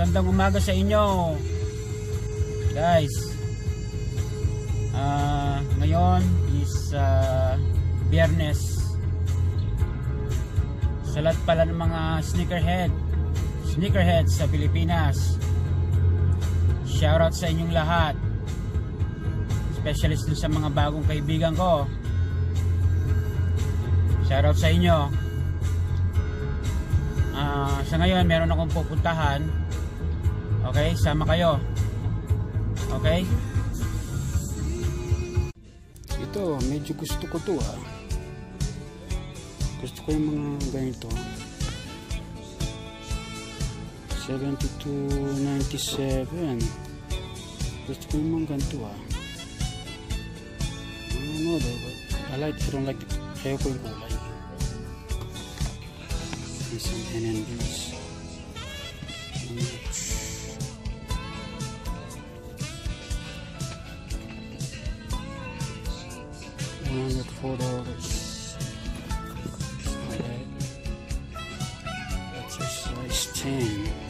magandang umaga sa inyo. Guys, ah ngayon is ah, biyernes. Sa lahat pala ng mga sneakerhead, sneakerhead sa Pilipinas. Shoutout sa inyong lahat. Dun sa mga bagong kaibigan ko. Shoutout sa inyo. Ah, sa ngayon meron akong pupuntahan. Okay, sama kayo. Okay? Ito, medyo gusto ko to ah. Gusto ko yung mga ganito. 72.97 Gusto ko yung mga ganito ah. I don't know though, but I like, I don't like, ayaw ko yung kulay. These some NNBs. Hundred $4. That's a nice 10.